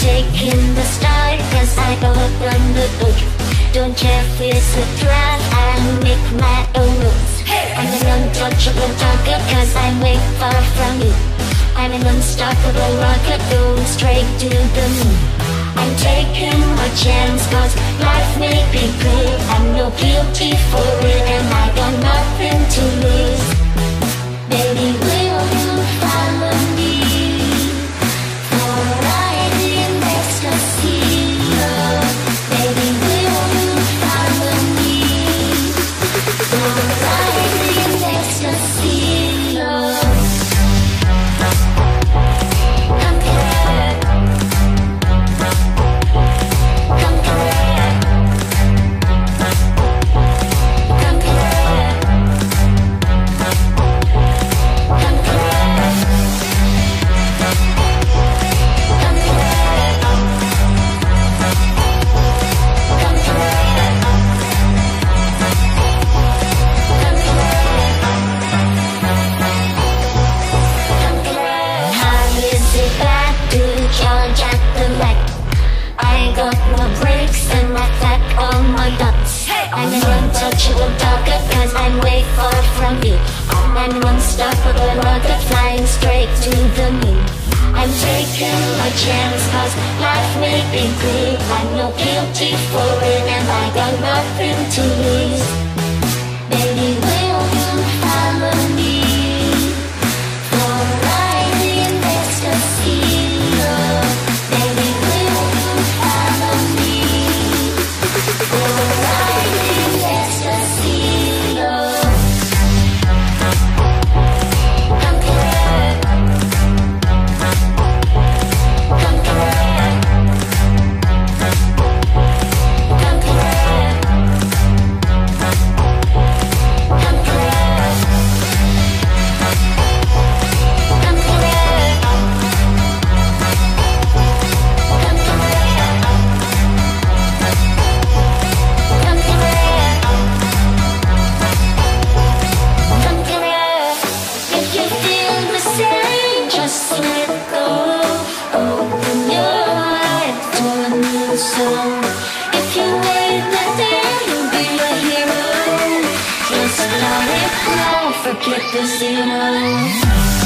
taking the start Cause I open the book. Don't care if it's a draft I make my own rules. I'm an untouchable target Cause I'm way far from you. I'm an unstoppable rocket Going straight to the moon. I'm taking my chance Cause life may be good I'm no guilty for it And I got nothing to lose. Baby, Rocket flying straight to the moon. I'm taking my chance cause life may be good I'm no guilty for it and I got nothing to lose hero. this. Forget the zero.